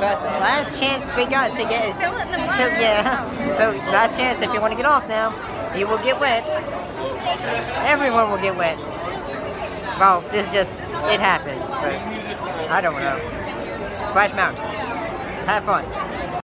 Last chance we got to get it yeah. So last chance if you want to get off now, you will get wet. Everyone will get wet. Well, this just it happens, but I don't know. Splash Mountain. Have fun.